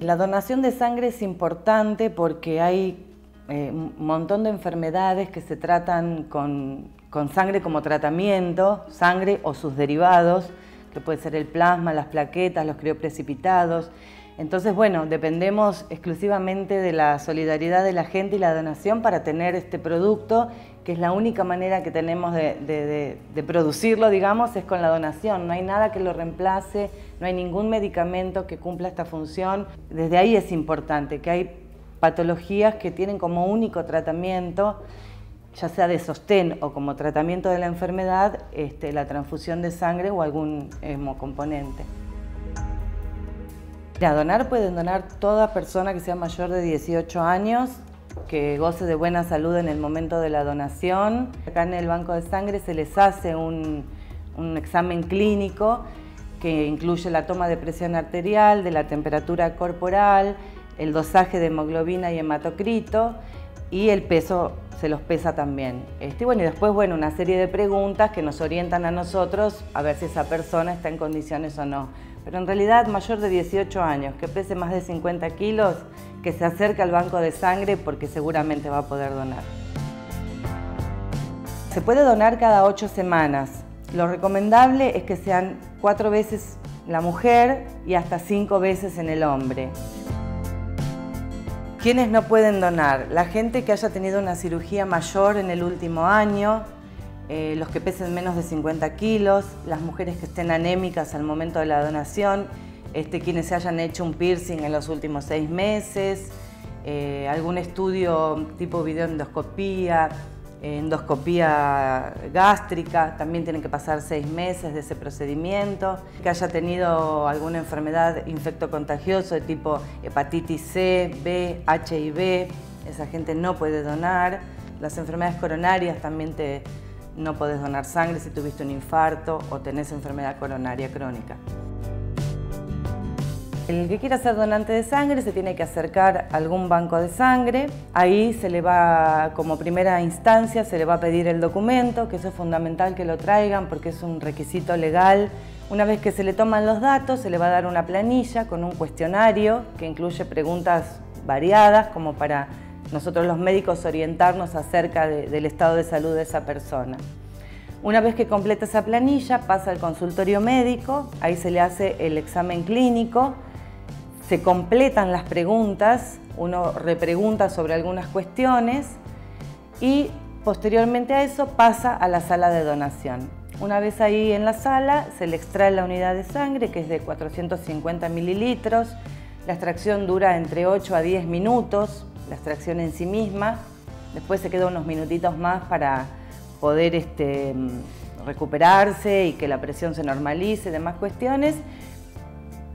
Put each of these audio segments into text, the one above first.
La donación de sangre es importante porque hay eh, un montón de enfermedades que se tratan con, con sangre como tratamiento, sangre o sus derivados, que puede ser el plasma, las plaquetas, los crioprecipitados. Entonces, bueno, dependemos exclusivamente de la solidaridad de la gente y la donación para tener este producto, que es la única manera que tenemos de, producirlo, digamos, es con la donación. No hay nada que lo reemplace, no hay ningún medicamento que cumpla esta función. Desde ahí es importante que hay patologías que tienen como único tratamiento, ya sea de sostén o como tratamiento de la enfermedad, este, la transfusión de sangre o algún hemocomponente. A donar pueden donar toda persona que sea mayor de 18 años, que goce de buena salud en el momento de la donación. Acá en el banco de sangre se les hace un, un examen clínico que incluye la toma de presión arterial, de la temperatura corporal, el dosaje de hemoglobina y hematocrito y el peso se los pesa también. Este, bueno, y después, bueno, una serie de preguntas que nos orientan a nosotros a ver si esa persona está en condiciones o no. Pero en realidad, mayor de 18 años, que pese más de 50 kilos, que se acerque al banco de sangre porque seguramente va a poder donar. Se puede donar cada 8 semanas. Lo recomendable es que sean cuatro veces la mujer y hasta cinco veces en el hombre. ¿Quiénes no pueden donar? La gente que haya tenido una cirugía mayor en el último año, eh, los que pesen menos de 50 kilos, las mujeres que estén anémicas al momento de la donación, este, quienes se hayan hecho un piercing en los últimos seis meses, eh, algún estudio tipo videoendoscopía, endoscopía gástrica, también tienen que pasar seis meses de ese procedimiento, que haya tenido alguna enfermedad infectocontagiosa de tipo hepatitis C, B, HIV, esa gente no puede donar. Las enfermedades coronarias también te, no puedes donar sangre si tuviste un infarto o tenés enfermedad coronaria crónica. El que quiera ser donante de sangre se tiene que acercar a algún banco de sangre. Ahí se le va, como primera instancia, se le va a pedir el documento, que eso es fundamental que lo traigan porque es un requisito legal. Una vez que se le toman los datos, se le va a dar una planilla con un cuestionario que incluye preguntas variadas como para nosotros los médicos orientarnos acerca del estado de salud de esa persona. Una vez que completa esa planilla, pasa al consultorio médico, ahí se le hace el examen clínico, se completan las preguntas, uno repregunta sobre algunas cuestiones y posteriormente a eso pasa a la sala de donación. Una vez ahí en la sala se le extrae la unidad de sangre que es de 450 mililitros, la extracción dura entre 8 a 10 minutos, la extracción en sí misma, después se queda unos minutitos más para poder este, recuperarse y que la presión se normalice y demás cuestiones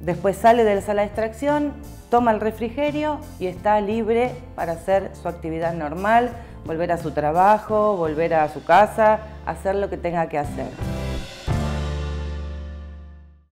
Después sale de la sala de extracción, toma el refrigerio y está libre para hacer su actividad normal, volver a su trabajo, volver a su casa, hacer lo que tenga que hacer.